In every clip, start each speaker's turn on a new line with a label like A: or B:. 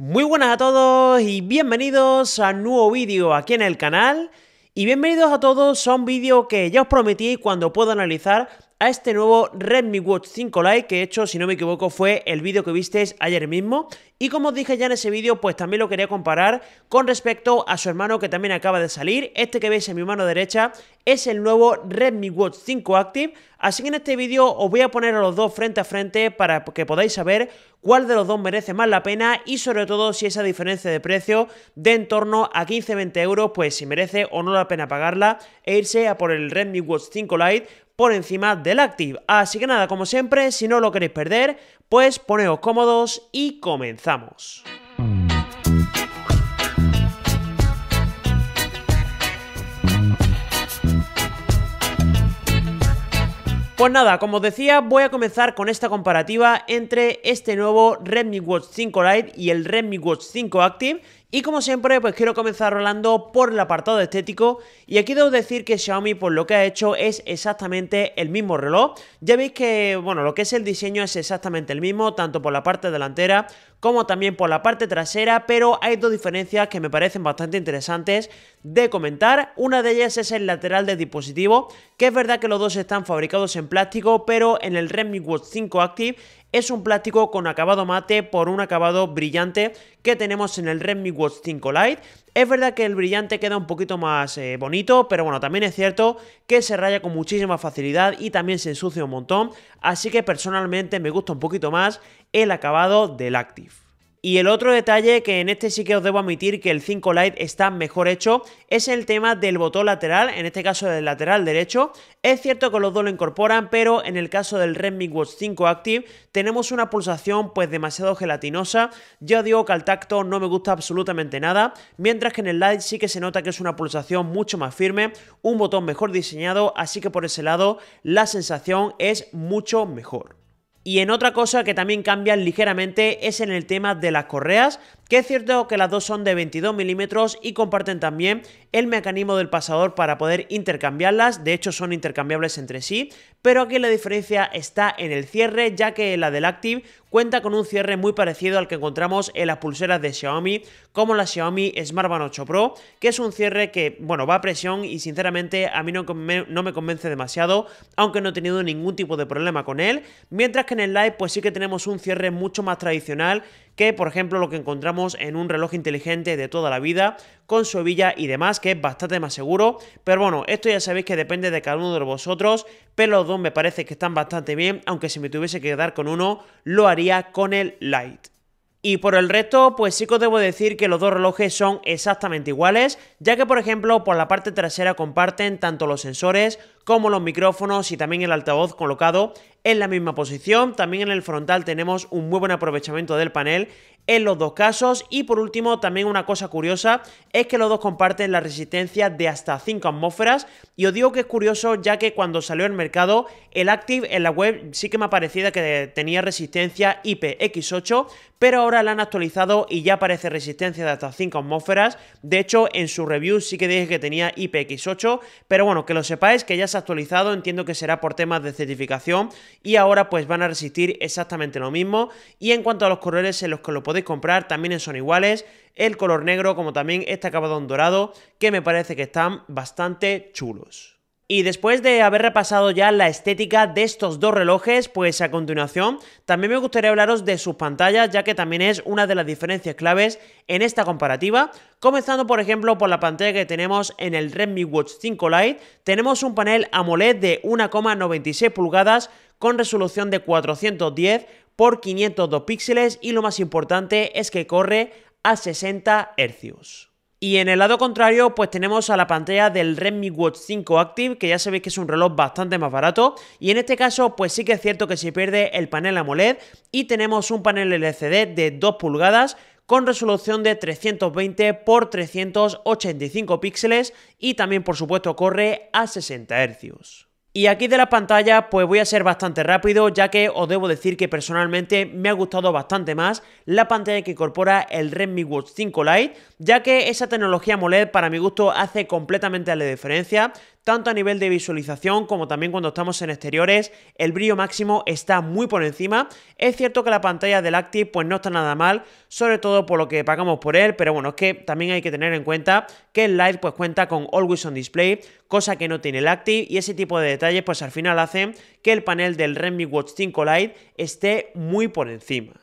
A: Muy buenas a todos y bienvenidos a un nuevo vídeo aquí en el canal. Y bienvenidos a todos a un vídeo que ya os prometí cuando puedo analizar a este nuevo Redmi Watch 5 Lite que he hecho, si no me equivoco, fue el vídeo que visteis ayer mismo. Y como os dije ya en ese vídeo, pues también lo quería comparar con respecto a su hermano que también acaba de salir. Este que veis en mi mano derecha es el nuevo Redmi Watch 5 Active. Así que en este vídeo os voy a poner a los dos frente a frente para que podáis saber cuál de los dos merece más la pena y sobre todo si esa diferencia de precio de en torno a 15-20 euros, pues si merece o no la pena pagarla e irse a por el Redmi Watch 5 Lite por encima del Active. Así que nada, como siempre, si no lo queréis perder, pues poneos cómodos y comenzamos. Pues nada, como os decía, voy a comenzar con esta comparativa entre este nuevo Redmi Watch 5 Lite y el Redmi Watch 5 Active y como siempre, pues quiero comenzar hablando por el apartado estético y aquí debo decir que Xiaomi por lo que ha hecho es exactamente el mismo reloj. Ya veis que, bueno, lo que es el diseño es exactamente el mismo, tanto por la parte delantera como también por la parte trasera, pero hay dos diferencias que me parecen bastante interesantes de comentar. Una de ellas es el lateral del dispositivo, que es verdad que los dos están fabricados en plástico, pero en el Redmi Watch 5 Active es un plástico con acabado mate por un acabado brillante que tenemos en el Redmi Watch 5 Lite. Es verdad que el brillante queda un poquito más eh, bonito, pero bueno, también es cierto que se raya con muchísima facilidad y también se ensucia un montón, así que personalmente me gusta un poquito más el acabado del Active. Y el otro detalle que en este sí que os debo admitir que el 5 Lite está mejor hecho es el tema del botón lateral, en este caso del lateral derecho. Es cierto que los dos lo incorporan, pero en el caso del Redmi Watch 5 Active tenemos una pulsación pues demasiado gelatinosa. Yo digo que al tacto no me gusta absolutamente nada, mientras que en el Lite sí que se nota que es una pulsación mucho más firme, un botón mejor diseñado, así que por ese lado la sensación es mucho mejor. Y en otra cosa que también cambian ligeramente es en el tema de las correas, que es cierto que las dos son de 22 milímetros y comparten también el mecanismo del pasador para poder intercambiarlas, de hecho son intercambiables entre sí, pero aquí la diferencia está en el cierre, ya que la del Active cuenta con un cierre muy parecido al que encontramos en las pulseras de Xiaomi, como la Xiaomi Smart Band 8 Pro, que es un cierre que, bueno, va a presión y sinceramente a mí no, no me convence demasiado, aunque no he tenido ningún tipo de problema con él, mientras que en el Live pues sí que tenemos un cierre mucho más tradicional que por ejemplo lo que encontramos en un reloj inteligente de toda la vida, con su hebilla y demás, que es bastante más seguro. Pero bueno, esto ya sabéis que depende de cada uno de vosotros, pero los dos me parece que están bastante bien, aunque si me tuviese que quedar con uno, lo haría con el Light. Y por el resto, pues sí que os debo decir que los dos relojes son exactamente iguales, ya que por ejemplo por la parte trasera comparten tanto los sensores como los micrófonos y también el altavoz colocado en la misma posición. También en el frontal tenemos un muy buen aprovechamiento del panel en los dos casos. Y por último, también una cosa curiosa es que los dos comparten la resistencia de hasta 5 atmósferas. Y os digo que es curioso ya que cuando salió al mercado, el Active en la web sí que me ha parecido que tenía resistencia IPX8, pero ahora la han actualizado y ya aparece resistencia de hasta 5 atmósferas. De hecho, en su review sí que dije que tenía IPX8, pero bueno, que lo sepáis que ya se ha actualizado, entiendo que será por temas de certificación y ahora pues van a resistir exactamente lo mismo. Y en cuanto a los colores en los que lo podéis comprar, también son iguales, el color negro como también este acabado en dorado, que me parece que están bastante chulos. Y después de haber repasado ya la estética de estos dos relojes, pues a continuación también me gustaría hablaros de sus pantallas, ya que también es una de las diferencias claves en esta comparativa. Comenzando por ejemplo por la pantalla que tenemos en el Redmi Watch 5 Lite, tenemos un panel AMOLED de 1,96 pulgadas con resolución de 410 por 502 píxeles y lo más importante es que corre a 60 Hz. Y en el lado contrario, pues tenemos a la pantalla del Redmi Watch 5 Active, que ya sabéis que es un reloj bastante más barato. Y en este caso, pues sí que es cierto que se pierde el panel AMOLED y tenemos un panel LCD de 2 pulgadas con resolución de 320 x 385 píxeles y también por supuesto corre a 60 Hz. Y aquí de la pantalla pues voy a ser bastante rápido ya que os debo decir que personalmente me ha gustado bastante más la pantalla que incorpora el Redmi Watch 5 Lite ya que esa tecnología AMOLED para mi gusto hace completamente la diferencia tanto a nivel de visualización como también cuando estamos en exteriores, el brillo máximo está muy por encima. Es cierto que la pantalla del Active pues no está nada mal, sobre todo por lo que pagamos por él, pero bueno, es que también hay que tener en cuenta que el Lite pues cuenta con Always on Display, cosa que no tiene el Active y ese tipo de detalles pues al final hacen que el panel del Redmi Watch 5 Lite esté muy por encima.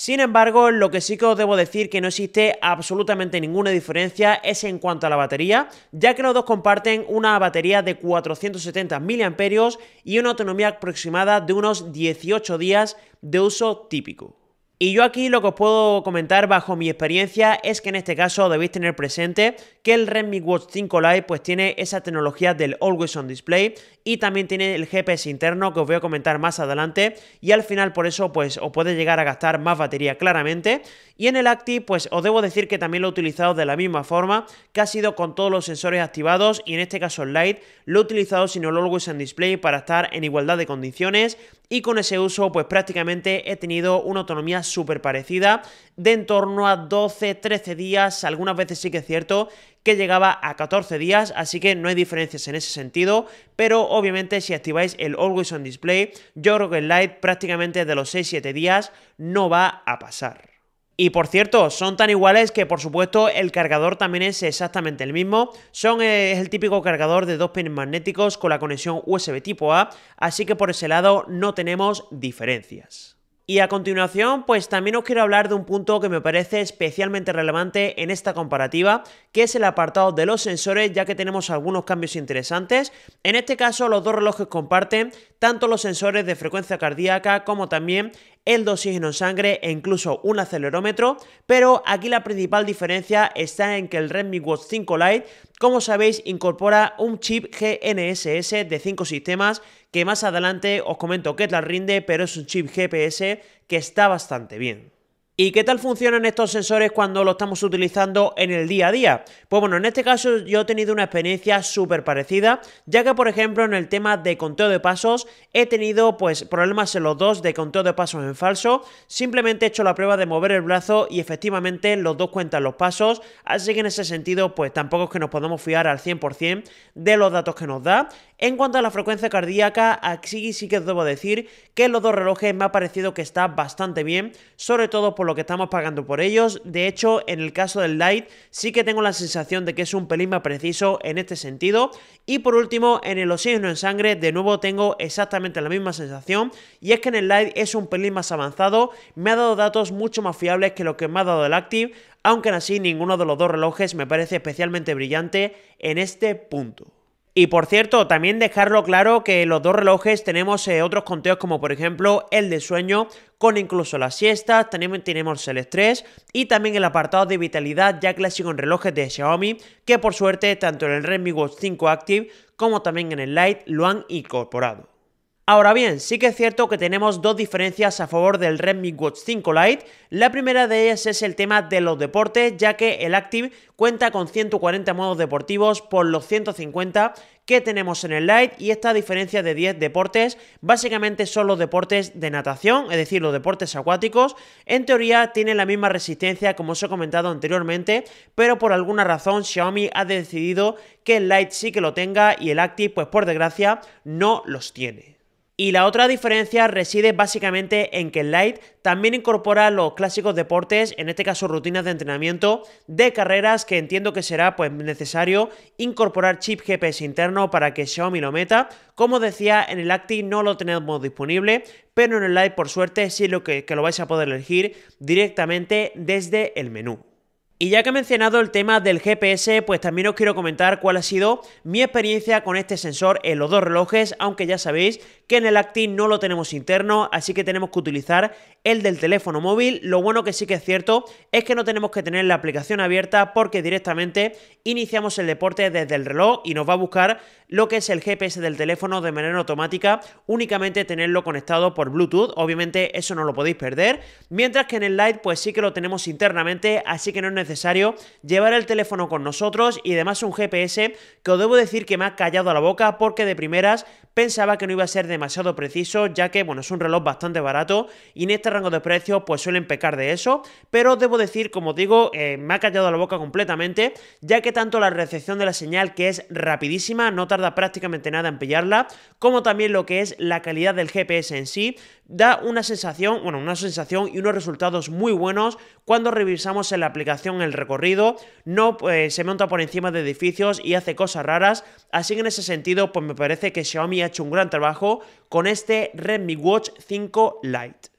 A: Sin embargo, lo que sí que os debo decir que no existe absolutamente ninguna diferencia es en cuanto a la batería, ya que los dos comparten una batería de 470 mAh y una autonomía aproximada de unos 18 días de uso típico. Y yo aquí lo que os puedo comentar bajo mi experiencia es que en este caso debéis tener presente que el Redmi Watch 5 Lite pues tiene esa tecnología del Always On Display y también tiene el GPS interno que os voy a comentar más adelante. Y al final por eso pues os puede llegar a gastar más batería claramente. Y en el Active pues os debo decir que también lo he utilizado de la misma forma que ha sido con todos los sensores activados y en este caso el Lite lo he utilizado sin el Always On Display para estar en igualdad de condiciones. Y con ese uso pues prácticamente he tenido una autonomía súper parecida de en torno a 12-13 días, algunas veces sí que es cierto que llegaba a 14 días, así que no hay diferencias en ese sentido, pero obviamente si activáis el Always On Display, yo creo que el Lite prácticamente de los 6-7 días no va a pasar. Y por cierto, son tan iguales que por supuesto el cargador también es exactamente el mismo. Son, eh, es el típico cargador de dos pines magnéticos con la conexión USB tipo A, así que por ese lado no tenemos diferencias. Y a continuación, pues también os quiero hablar de un punto que me parece especialmente relevante en esta comparativa, que es el apartado de los sensores, ya que tenemos algunos cambios interesantes. En este caso, los dos relojes comparten tanto los sensores de frecuencia cardíaca como también el de oxígeno en sangre e incluso un acelerómetro, pero aquí la principal diferencia está en que el Redmi Watch 5 Lite, como sabéis, incorpora un chip GNSS de 5 sistemas que más adelante os comento qué tal rinde, pero es un chip GPS que está bastante bien. ¿Y qué tal funcionan estos sensores cuando lo estamos utilizando en el día a día? Pues bueno, en este caso yo he tenido una experiencia súper parecida, ya que por ejemplo en el tema de conteo de pasos he tenido pues problemas en los dos de conteo de pasos en falso, simplemente he hecho la prueba de mover el brazo y efectivamente los dos cuentan los pasos, así que en ese sentido pues tampoco es que nos podamos fiar al 100% de los datos que nos da. En cuanto a la frecuencia cardíaca, aquí sí que os debo decir que los dos relojes me ha parecido que está bastante bien, sobre todo por lo que estamos pagando por ellos. De hecho, en el caso del Lite sí que tengo la sensación de que es un pelín más preciso en este sentido. Y por último, en el oxígeno en sangre, de nuevo tengo exactamente la misma sensación. Y es que en el Lite es un pelín más avanzado, me ha dado datos mucho más fiables que lo que me ha dado el Active, aunque así ninguno de los dos relojes me parece especialmente brillante en este punto. Y por cierto, también dejarlo claro que los dos relojes tenemos eh, otros conteos como por ejemplo el de sueño con incluso las siestas, tenemos el estrés y también el apartado de vitalidad ya clásico en relojes de Xiaomi que por suerte tanto en el Redmi Watch 5 Active como también en el Lite lo han incorporado. Ahora bien, sí que es cierto que tenemos dos diferencias a favor del Redmi Watch 5 Lite. La primera de ellas es el tema de los deportes, ya que el Active cuenta con 140 modos deportivos por los 150 que tenemos en el Lite y esta diferencia de 10 deportes básicamente son los deportes de natación, es decir, los deportes acuáticos. En teoría tienen la misma resistencia como os he comentado anteriormente, pero por alguna razón Xiaomi ha decidido que el Lite sí que lo tenga y el Active pues por desgracia no los tiene. Y la otra diferencia reside básicamente en que el Lite también incorpora los clásicos deportes, en este caso rutinas de entrenamiento de carreras que entiendo que será pues necesario incorporar chip GPS interno para que Xiaomi lo meta. Como decía, en el Active no lo tenemos disponible, pero en el Lite por suerte sí lo que, que lo vais a poder elegir directamente desde el menú. Y ya que he mencionado el tema del GPS, pues también os quiero comentar cuál ha sido mi experiencia con este sensor en los dos relojes, aunque ya sabéis que en el Active no lo tenemos interno, así que tenemos que utilizar el del teléfono móvil. Lo bueno que sí que es cierto es que no tenemos que tener la aplicación abierta porque directamente iniciamos el deporte desde el reloj y nos va a buscar lo que es el GPS del teléfono de manera automática, únicamente tenerlo conectado por Bluetooth, obviamente eso no lo podéis perder, mientras que en el Lite pues sí que lo tenemos internamente, así que no es necesario llevar el teléfono con nosotros y además un GPS que os debo decir que me ha callado la boca porque de primeras pensaba que no iba a ser demasiado preciso ya que bueno es un reloj bastante barato y en este rango de precios pues suelen pecar de eso, pero debo decir como digo eh, me ha callado la boca completamente ya que tanto la recepción de la señal que es rapidísima, no prácticamente nada en pillarla, como también lo que es la calidad del GPS en sí, da una sensación, bueno, una sensación y unos resultados muy buenos cuando revisamos en la aplicación el recorrido, no pues, se monta por encima de edificios y hace cosas raras, así que en ese sentido pues me parece que Xiaomi ha hecho un gran trabajo con este Redmi Watch 5 Lite.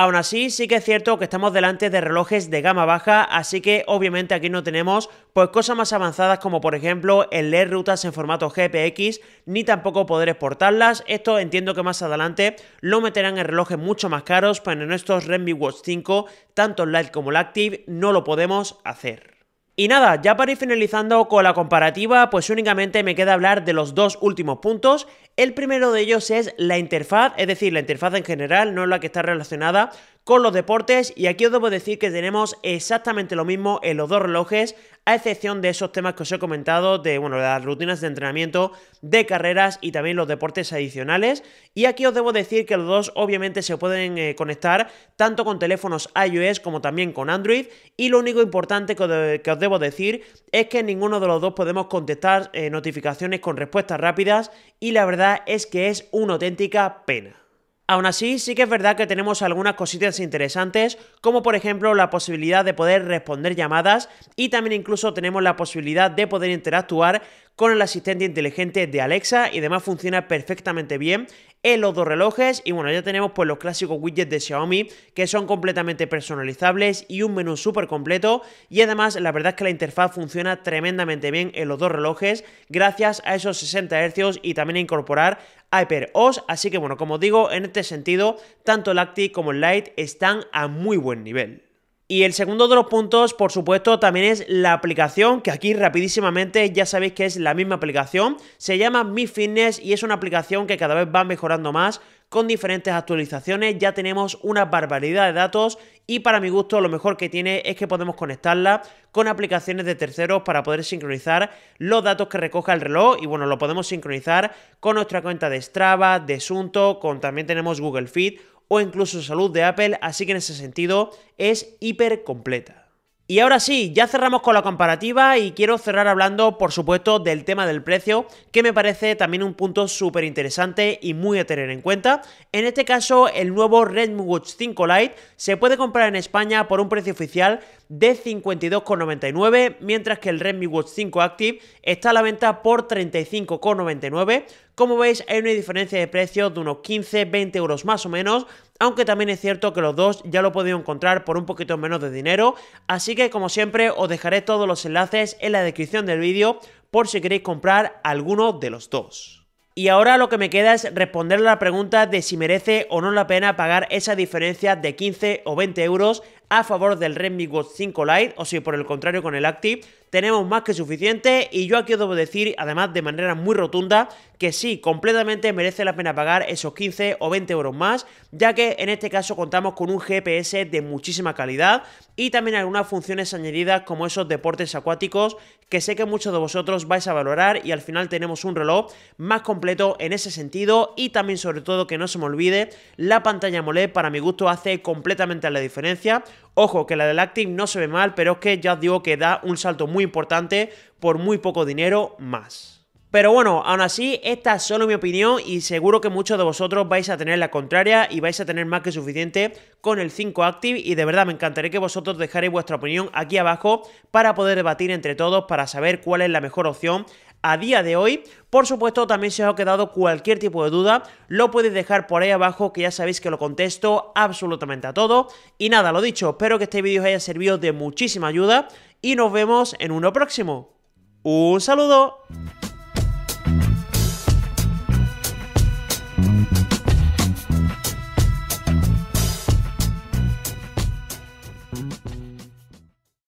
A: Aún así, sí que es cierto que estamos delante de relojes de gama baja, así que obviamente aquí no tenemos pues cosas más avanzadas como por ejemplo el leer rutas en formato GPX, ni tampoco poder exportarlas. Esto entiendo que más adelante lo meterán en relojes mucho más caros, pero en estos Redmi Watch 5, tanto el Lite como el Active, no lo podemos hacer. Y nada, ya para ir finalizando con la comparativa, pues únicamente me queda hablar de los dos últimos puntos. El primero de ellos es la interfaz, es decir, la interfaz en general, no la que está relacionada con los deportes y aquí os debo decir que tenemos exactamente lo mismo en los dos relojes, a excepción de esos temas que os he comentado, de bueno, las rutinas de entrenamiento, de carreras y también los deportes adicionales. Y aquí os debo decir que los dos obviamente se pueden eh, conectar tanto con teléfonos iOS como también con Android. Y lo único importante que os, debo decir es que ninguno de los dos podemos contestar eh, notificaciones con respuestas rápidas y la verdad es que es una auténtica pena. Aún así, sí que es verdad que tenemos algunas cositas interesantes, como por ejemplo la posibilidad de poder responder llamadas y también incluso tenemos la posibilidad de poder interactuar con el asistente inteligente de Alexa y demás funciona perfectamente bien. En los dos relojes y bueno ya tenemos pues los clásicos widgets de Xiaomi que son completamente personalizables y un menú súper completo. Y además la verdad es que la interfaz funciona tremendamente bien en los dos relojes gracias a esos 60 Hz y también a incorporar Hyper OS así que bueno como digo en este sentido tanto el Active como el Lite están a muy buen nivel. Y el segundo de los puntos, por supuesto, también es la aplicación, que aquí rapidísimamente ya sabéis que es la misma aplicación. Se llama Mi Fitness y es una aplicación que cada vez va mejorando más con diferentes actualizaciones. Ya tenemos una barbaridad de datos y para mi gusto lo mejor que tiene es que podemos conectarla con aplicaciones de terceros para poder sincronizar los datos que recoja el reloj y bueno, lo podemos sincronizar con nuestra cuenta de Strava, de Sunto, con también tenemos Google Fit o incluso salud de Apple, así que en ese sentido es hiper completa. Y ahora sí, ya cerramos con la comparativa y quiero cerrar hablando, por supuesto, del tema del precio, que me parece también un punto súper interesante y muy a tener en cuenta. En este caso, el nuevo Redmi Watch 5 Lite se puede comprar en España por un precio oficial de 52,99, mientras que el Redmi Watch 5 Active está a la venta por 35,99. Como veis, hay una diferencia de precio de unos 15-20 euros más o menos, aunque también es cierto que los dos ya lo podido encontrar por un poquito menos de dinero, así que como siempre os dejaré todos los enlaces en la descripción del vídeo por si queréis comprar alguno de los dos. Y ahora lo que me queda es responder la pregunta de si merece o no la pena pagar esa diferencia de 15 o 20 euros a favor del Redmi Watch 5 Lite o si por el contrario con el Active tenemos más que suficiente y yo aquí os debo decir además de manera muy rotunda que sí, completamente merece la pena pagar esos 15 o 20 euros más ya que en este caso contamos con un GPS de muchísima calidad y también algunas funciones añadidas como esos deportes acuáticos que sé que muchos de vosotros vais a valorar y al final tenemos un reloj más completo en ese sentido y también sobre todo que no se me olvide la pantalla AMOLED para mi gusto hace completamente la diferencia Ojo, que la del Active no se ve mal, pero es que ya os digo que da un salto muy importante por muy poco dinero más. Pero bueno, aún así, esta es solo mi opinión y seguro que muchos de vosotros vais a tener la contraria y vais a tener más que suficiente con el 5 Active y de verdad me encantaría que vosotros dejarais vuestra opinión aquí abajo para poder debatir entre todos para saber cuál es la mejor opción a día de hoy. Por supuesto, también si os ha quedado cualquier tipo de duda, lo podéis dejar por ahí abajo, que ya sabéis que lo contesto absolutamente a todo. Y nada, lo dicho, espero que este vídeo os haya servido de muchísima ayuda y nos vemos en uno próximo. ¡Un saludo!